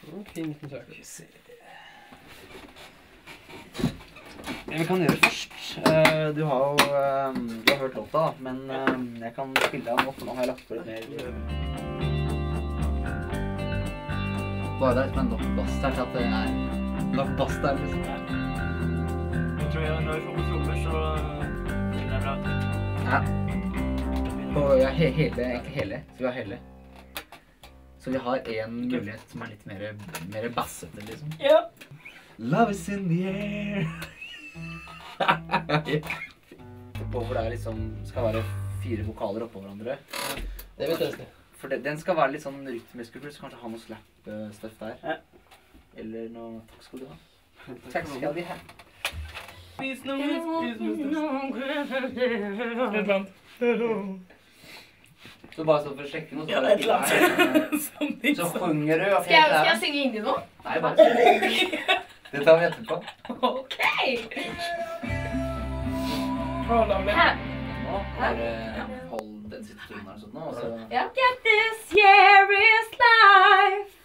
Fin liten sak. Det vi kan gjøre først eh, Du har jo eh, du har hørt låta, da, men eh, jeg kan spille deg opp. nå har jeg lagt på litt mer Bare det er liksom nok bass der til at det er nok bass der. liksom. Jeg tror jeg, når vi får på trommer, så blir det bra. Ja. Og ja, he hele, egentlig hele. Skal vi ha hele. Så vi har én mulighet som er litt mer, mer bassete, liksom. Ja. Love is in the air. På hvor det er liksom skal være fire vokaler oppå hverandre. Det vil teste. For det, den skal være litt sånn rytmisk, så kanskje ha noe slap-stuff der. Ja. Eller noe Takk skal du ha. Takk skal vi ha. Noe, noe. Et eller annet. Så bare sånn for å sjekke noe, så, Ja, bare et eller annet. så synger du og Skal jeg, skal jeg synge inni nå? Nei, bare Det tar vi etterpå. OK! Hold bare den siste tonen her sånn nå, og så Ja. Get this year is life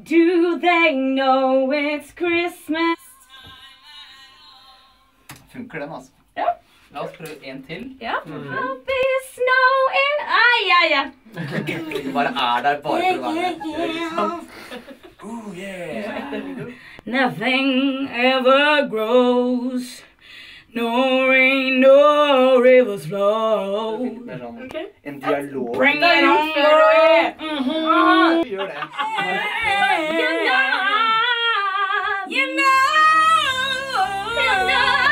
Do they know it's Christmas? funker den, altså. Ja. La oss prøve en til. Ja. There'll be snow in Ai, ai, ai. Bare er der bare for å være der. Ooh, yeah. Nothing ever grows. No rain, no rivers flow. Sånn en dialog. Bring it on, girl. You know, you know, you know.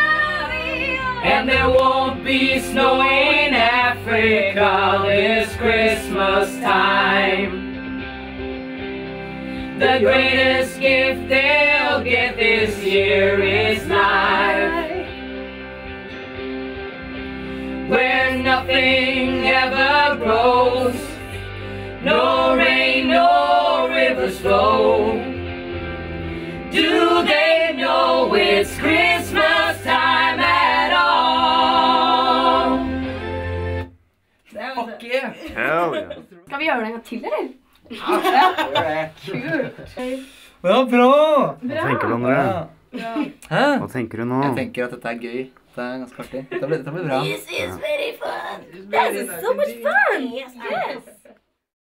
And there won't be snow in Africa this Christmas time. The greatest gift they'll get this year is rivers. Do they know it's Christmas time at all? Fuck yeah. Hell yeah. Skal vi gjøre det en gang til, eller? Gjør det. Kult. Bra! Hva tenker du, André? Hæ? Hva tenker du nå? Jeg tenker at dette er gøy. Det er ganske artig. Dette blir, dette blir bra. This is very fun. This is so much fun. Yes.